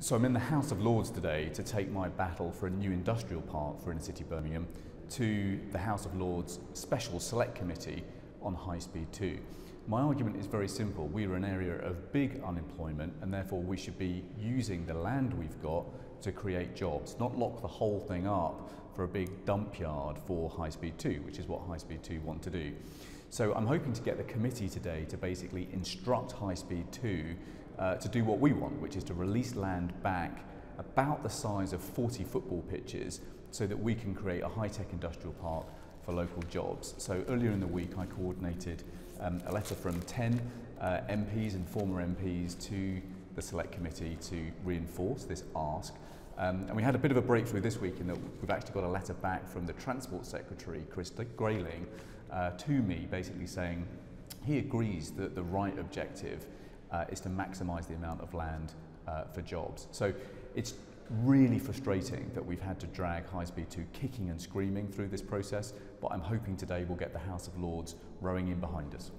So I'm in the House of Lords today to take my battle for a new industrial park for inner city Birmingham to the House of Lords Special Select Committee on High Speed 2. My argument is very simple. We're an area of big unemployment and therefore we should be using the land we've got to create jobs, not lock the whole thing up for a big dump yard for High Speed 2, which is what High Speed 2 want to do. So I'm hoping to get the committee today to basically instruct High Speed 2 uh, to do what we want, which is to release land back about the size of 40 football pitches so that we can create a high-tech industrial park for local jobs. So earlier in the week I coordinated um, a letter from 10 uh, MPs and former MPs to the Select Committee to reinforce this ask. Um, and we had a bit of a breakthrough this week in that we've actually got a letter back from the Transport Secretary, Chris Grayling, uh, to me basically saying he agrees that the right objective uh, is to maximize the amount of land uh, for jobs. So it's really frustrating that we've had to drag High Speed 2 kicking and screaming through this process, but I'm hoping today we'll get the House of Lords rowing in behind us.